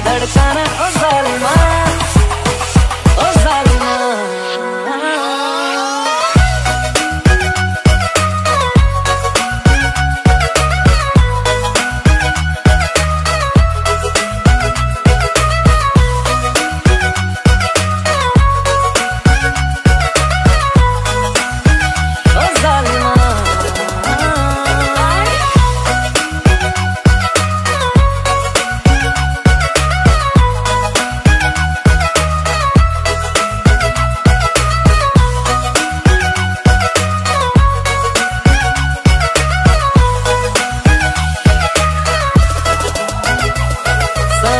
धड़काना।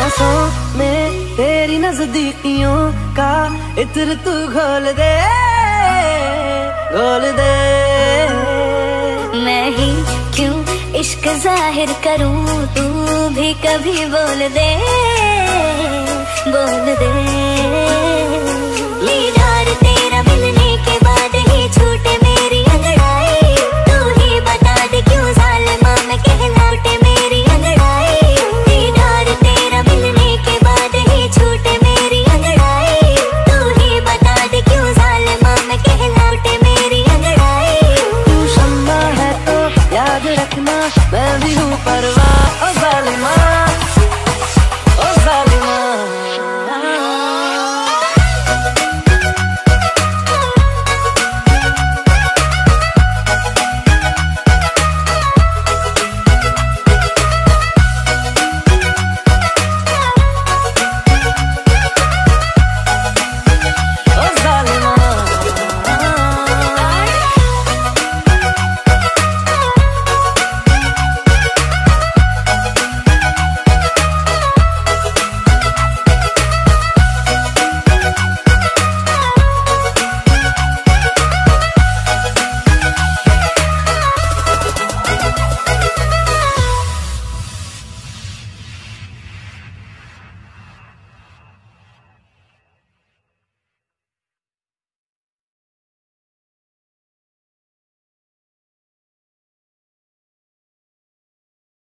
सांसों में तेरी नजदीकियों का इत्र तू घोल दे घोल दे। मैं ही क्यों इश्क ज़ाहिर करूँ? तू भी कभी बोल दे बोल दे।